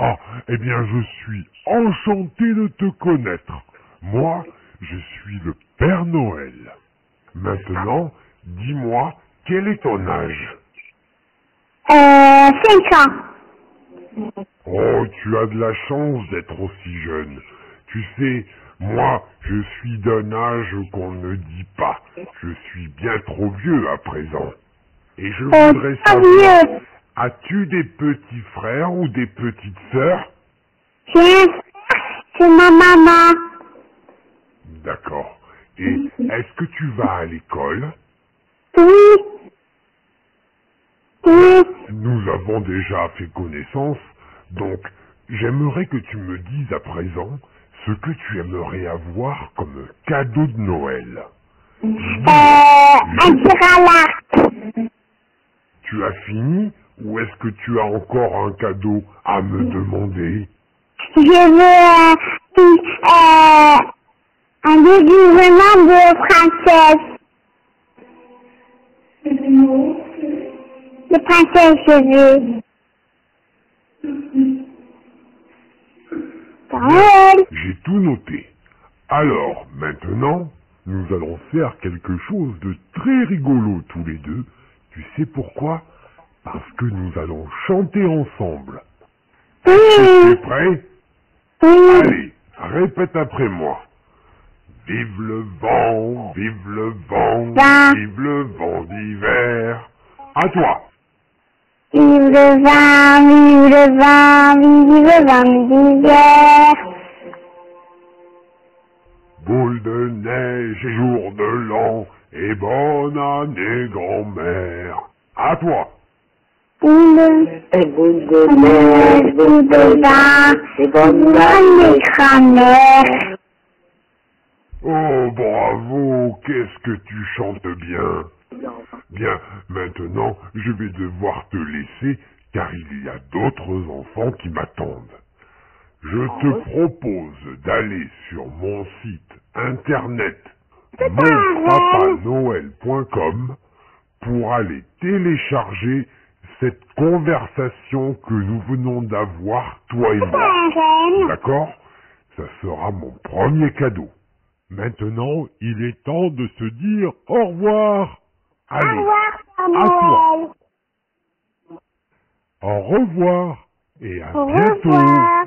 Ah, eh bien, je suis enchanté de te connaître. Moi, je suis le Père Noël. Maintenant, dis-moi, quel est ton âge? Euh, 5 ans. Oh, tu as de la chance d'être aussi jeune. Tu sais, moi, je suis d'un âge qu'on ne dit pas. Je suis bien trop vieux à présent. Et je Euh, voudrais savoir. As-tu des petits frères ou des petites sœurs J'ai un frère, c'est ma maman. D'accord. Et est-ce que tu vas à l'école Oui. Oui. Nous avons déjà fait connaissance, donc j'aimerais que tu me dises à présent ce que tu aimerais avoir comme cadeau de Noël. Euh, un. Tu as fini que tu as encore un cadeau à me demander Je veux euh, euh, un déguisement de princesse. De princesse, je veux. J'ai tout noté. Alors, maintenant, nous allons faire quelque chose de très rigolo tous les deux. Tu sais pourquoi? Parce que nous allons chanter ensemble. Tu es prêt. Allez, répète après moi. Vive le vent, vive le vent, vive le vent d'hiver. À toi. Vive le vent, vive le vent, vive le vent d'hiver. Boule de neige et jour de l'an, et bonne année grand-mère. À toi. Oh, bravo, qu'est-ce que tu chantes bien. Bien, maintenant, je vais devoir te laisser, car il y a d'autres enfants qui m'attendent. Je te propose d'aller sur mon site internet monpapanoël.com pour aller télécharger cette conversation que nous venons d'avoir, toi et moi. D'accord? Ça sera mon premier cadeau. Maintenant, il est temps de se dire au revoir. Au Allez, revoir, Père à toi. Au revoir et à Au bientôt. revoir.